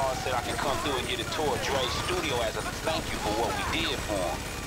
Carl said I could come through and get a tour of Dre's studio as a thank you for what we did for him.